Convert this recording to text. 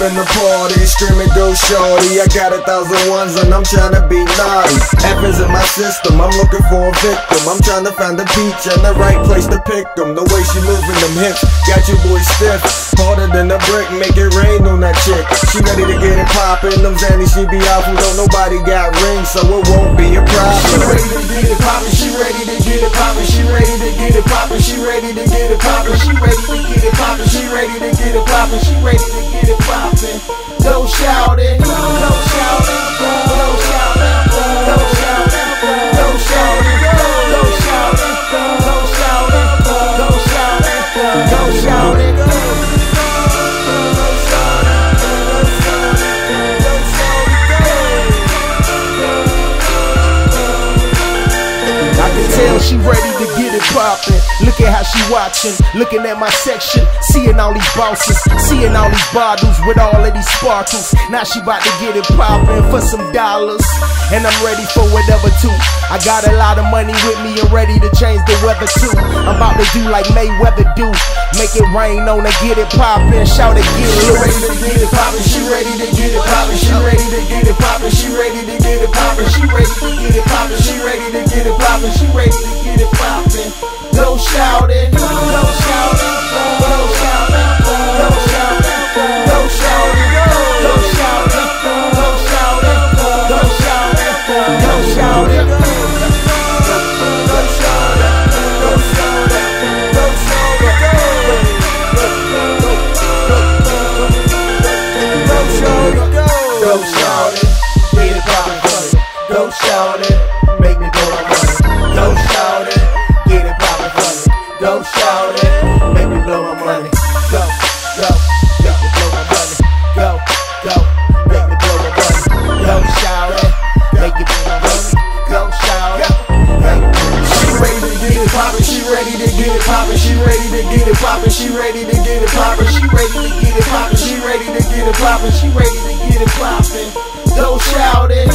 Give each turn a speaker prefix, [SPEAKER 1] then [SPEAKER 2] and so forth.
[SPEAKER 1] in the party, screaming go shorty. I got a thousand ones and I'm trying to be naughty. Apples in my system, I'm looking for a victim. I'm trying to find the peach and the right place to pick them. The way she moving them hips, got your boy stiff. Harder than a brick, make it rain on that chick. She ready to get it poppin', them Zanny, she be from don't nobody got rings, so it won't be a problem.
[SPEAKER 2] Ready to get it poppin', she ready to get it poppin'. Go shout it, go shout it, go shout tell she ready to get it poppin'. Look at how she watchin', looking at my section, seeing all these bosses, seeing all these bottles with all of these sparkles. Now she bout to get it poppin' for some dollars, and I'm ready for whatever too. I got a lot of money with me and ready to change the weather too. I'm about to do like Mayweather do, make it rain on her, get it poppin', shout it, get it She ready to get it poppin'. She ready to get it poppin', she ready to get it poppin', she ready to get it poppin', she ready to get it poppin', poppin', she ready to get it poppin'. Go shout it, go shout it, go shout it, go shout it, go shout it, go shout it, go shout it, get it poppin'. Go shout it, Go shout it, make me blow my money. Go, go, make me blow my money. Go, go, make me blow my money. Go shout it, make it blow my money. Go shout it. She ready to get it poppin', she ready to get it poppin', she ready to get it poppin', she ready to get it poppin', she ready to get it poppin', she ready to get it poppin', she ready to get it poppin'. Go shout it,